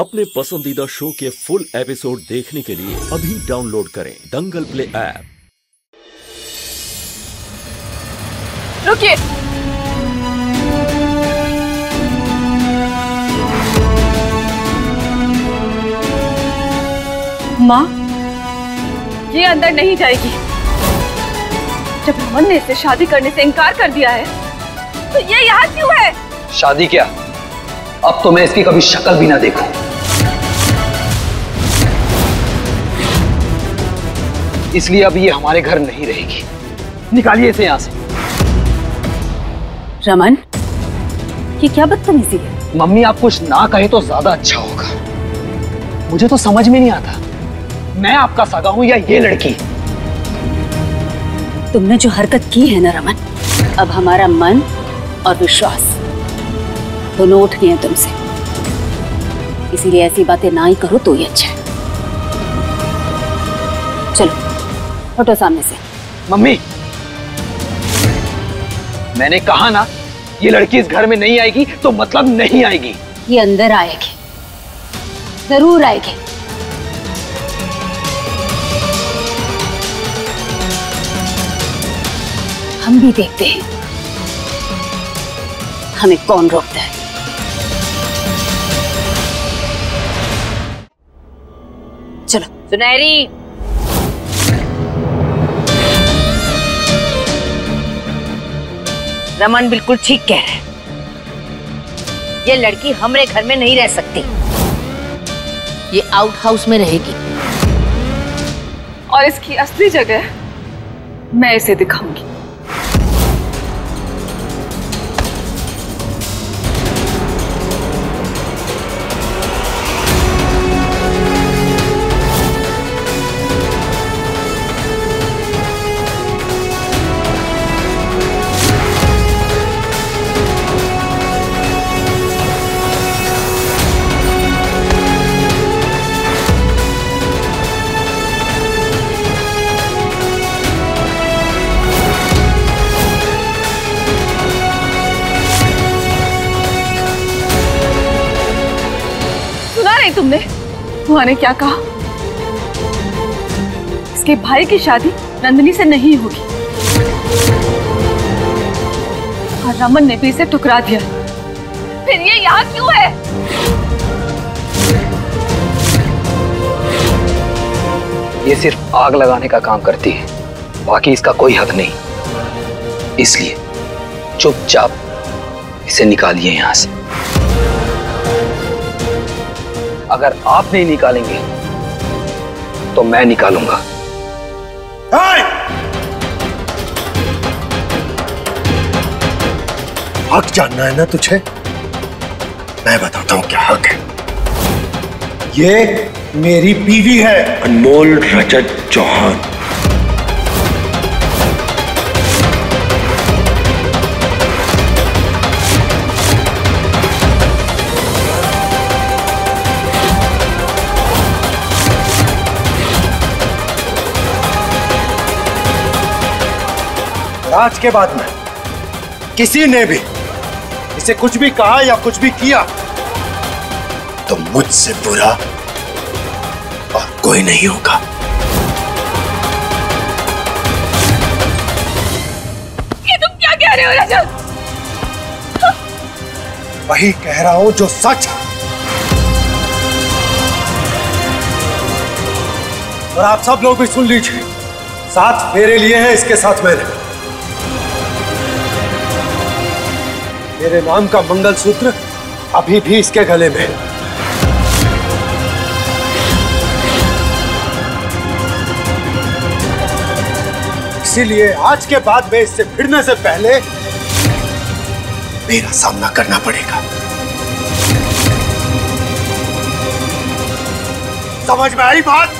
अपने पसंदीदा शो के फुल एपिसोड देखने के लिए अभी डाउनलोड करें दंगल प्ले ऐप। रुकिए। माँ ये अंदर नहीं जाएगी। जब रमन ने इसे शादी करने से इनकार कर दिया है तो ये यहाँ क्यों है? शादी क्या? अब तो मैं इसकी कभी शक्ल भी ना देखूँ। इसलिए अब ये हमारे घर नहीं रहेगी। निकालिए इसे यहाँ से। रमन ये क्या बदतमीजी है? मम्मी आप कुछ ना कहे तो ज़्यादा अच्छा होगा। मुझे तो समझ में नहीं आता। मैं आपका सगा हूँ या ये लड़की? तुमने जो हरकत की है ना रमन अब हमारा मन और विश्वास दोनों उठ गए हैं तुमसे। इसीलिए ऐसी बातें ना ही करो तो ही अच्छा है। चलो। हटो सामने से। मम्मी मैंने कहा ना ये लड़की इस घर में नहीं आएगी तो मतलब नहीं आएगी। ये अंदर आएगी ज़रूर आएगी हम भी देखते हैं। हमें कौन रोकता है? चलो। सुनहरी। रमन बिल्कुल ठीक कह रहे है। ये लड़की हमरे घर में नहीं रह सकती। ये आउट हाउस में रहेगी। और इसकी असली जगह मैं इसे दिखाऊँगी। नहीं तुमने? बुआ ने क्या कहा? इसके भाई की शादी नंदनी से नहीं होगी। और रमन ने भी इसे ठुकरा दिया। फिर ये यहाँ क्यों है? ये सिर्फ़ आग लगाने का काम करती है। बाकी इसका कोई हक नहीं। इसलिए चुपचाप इसे निकालिए यहाँ से। अगर आप नहीं निकालेंगे तो मैं निकालूँगा। हक जानना है ना तुझे? मैं बताता हूँ क्या हक है। ये मेरी बीवी है। अनमोल रजत चौहान। आज के बाद में किसी ने भी इसे कुछ भी कहा या कुछ भी किया तो मुझसे बुरा और कोई नहीं होगा। ये तुम क्या कह रहे हो राजा? वही कह रहा हूँ जो सच और आप सब लोग भी सुन लीजिए साथ मेरे लिए है इसके साथ मेरे। मेरे नाम का मंगलसूत्र अभी भी इसके गले में है। इसीलिए आज के बाद में इससे भिड़ने से पहले मेरा सामना करना पड़ेगा। समझ में आई बात?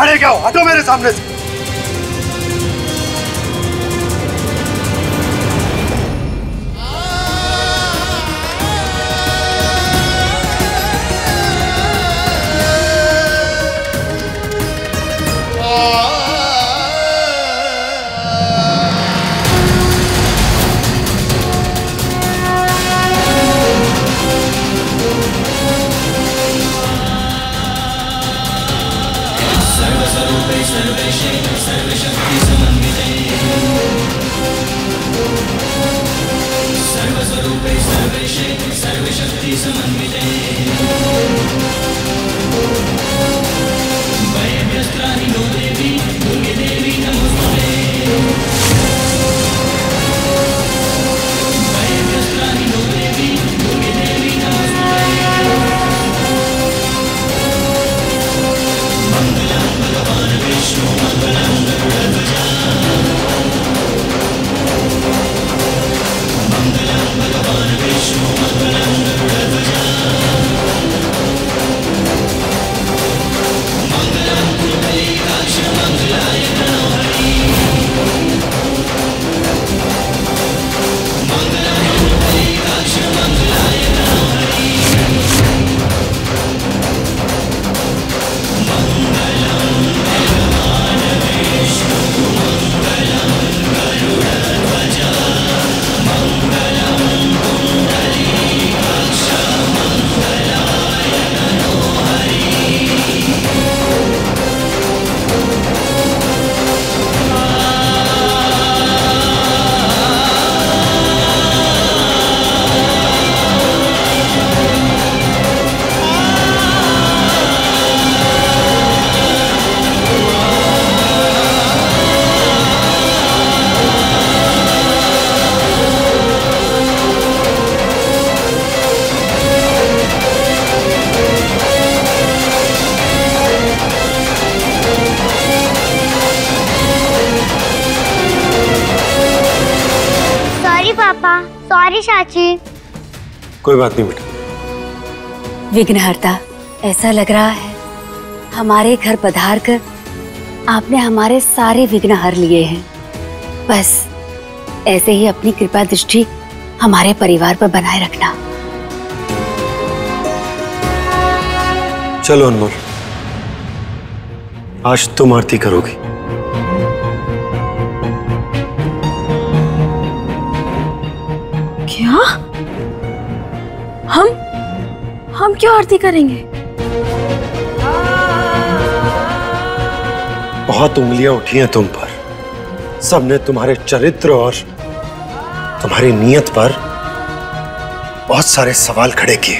खड़े क्या हो? हटो मेरे सामने से। कोई बात नहीं बेटा। विघ्नहर्ता ऐसा लग रहा है हमारे घर पधार कर आपने हमारे सारे विघ्न हर लिए हैं। बस ऐसे ही अपनी कृपा दृष्टि हमारे परिवार पर बनाए रखना। चलो अनमोल आज तुम आरती करोगी। क्यों आरती करेंगे? बहुत उंगलियाँ उठी हैं तुम पर। सबने तुम्हारे चरित्र और तुम्हारी नियत पर बहुत सारे सवाल खड़े किए।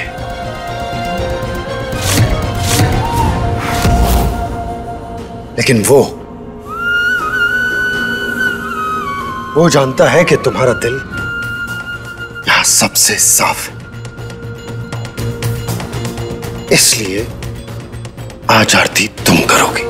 लेकिन वो वो जानता है कि तुम्हारा दिल यहाँ सबसे साफ़ है। इसलिए आज आरती तुम करोगी।